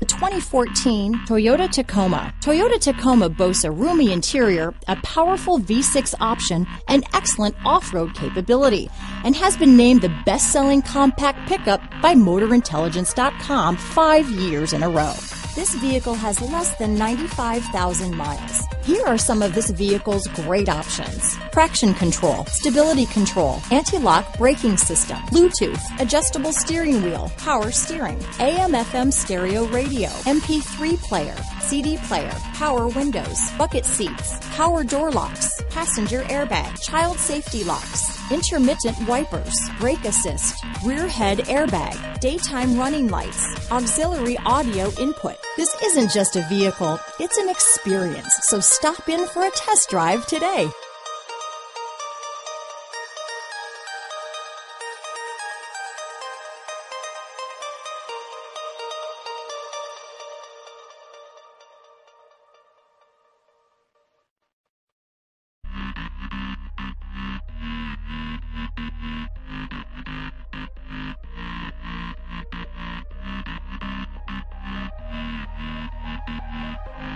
The 2014 Toyota Tacoma. Toyota Tacoma boasts a roomy interior, a powerful V6 option, and excellent off-road capability, and has been named the best-selling compact pickup by MotorIntelligence.com five years in a row. This vehicle has less than 95,000 miles. Here are some of this vehicle's great options. Traction control, stability control, anti-lock braking system, Bluetooth, adjustable steering wheel, power steering, AM FM stereo radio, MP3 player, CD player, power windows, bucket seats, power door locks, passenger airbag, child safety locks, intermittent wipers, brake assist, rear head airbag, daytime running lights, auxiliary audio input. This isn't just a vehicle, it's an experience. So stop in for a test drive today.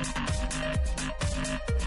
えっ?